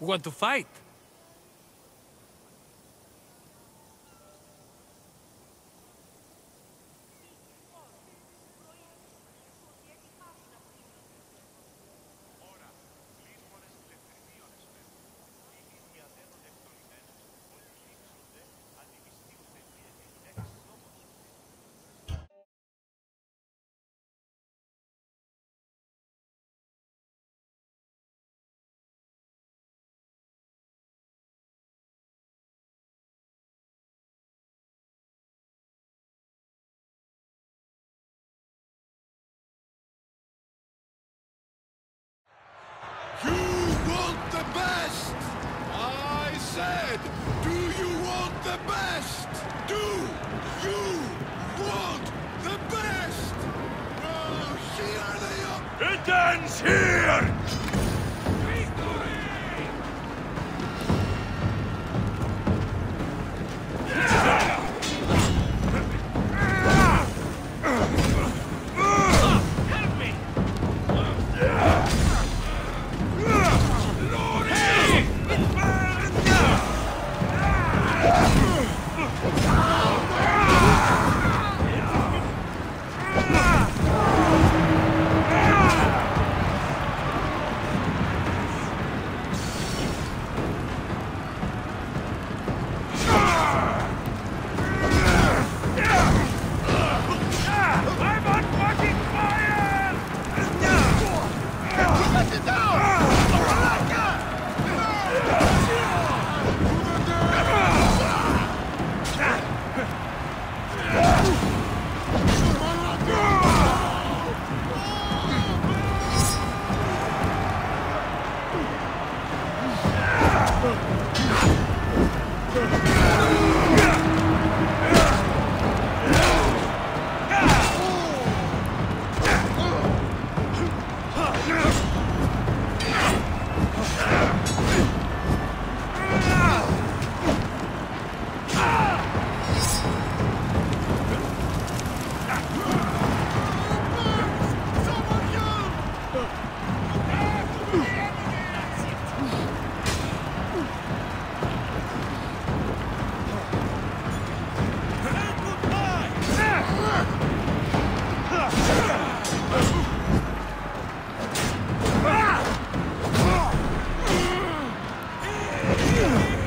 Want to fight? You want the best! I said, do you want the best? Do you want the best? Oh, here they are! It ends here! Yeah.